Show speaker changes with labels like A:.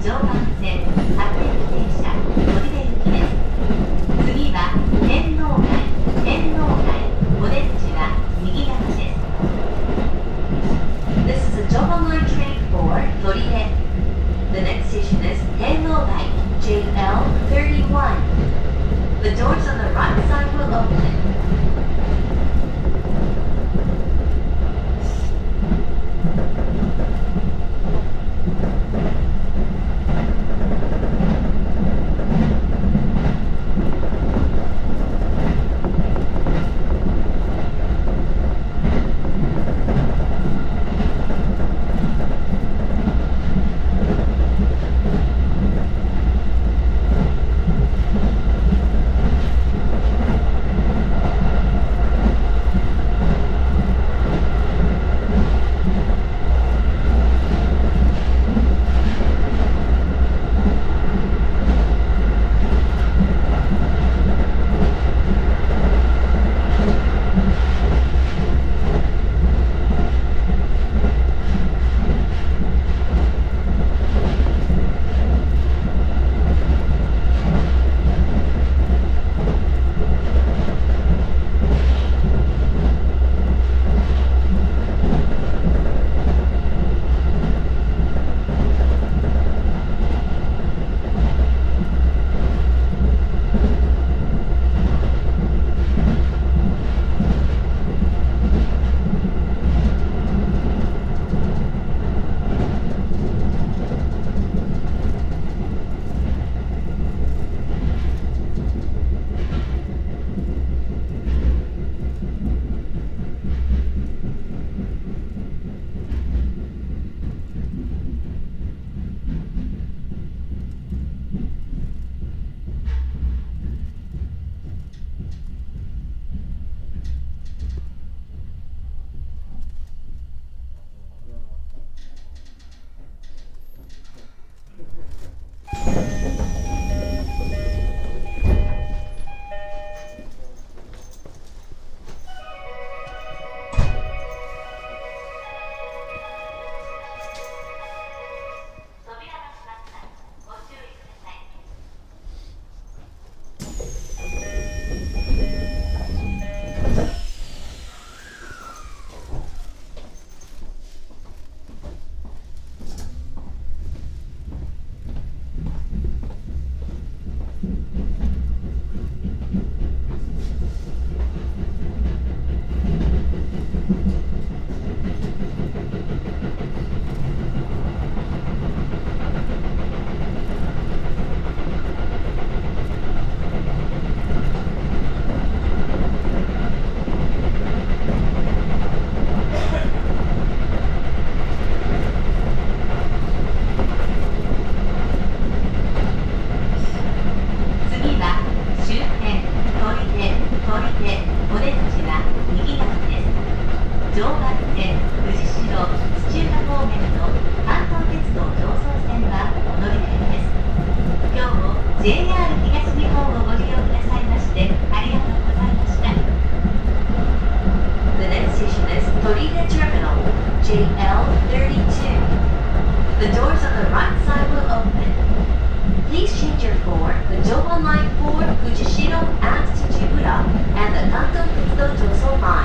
A: 乗
B: the right side will open. Please change your floor, the Joban Line 4 Fujishiro, and Tsuchiura, and the Kanto Tetsudo Joso Line.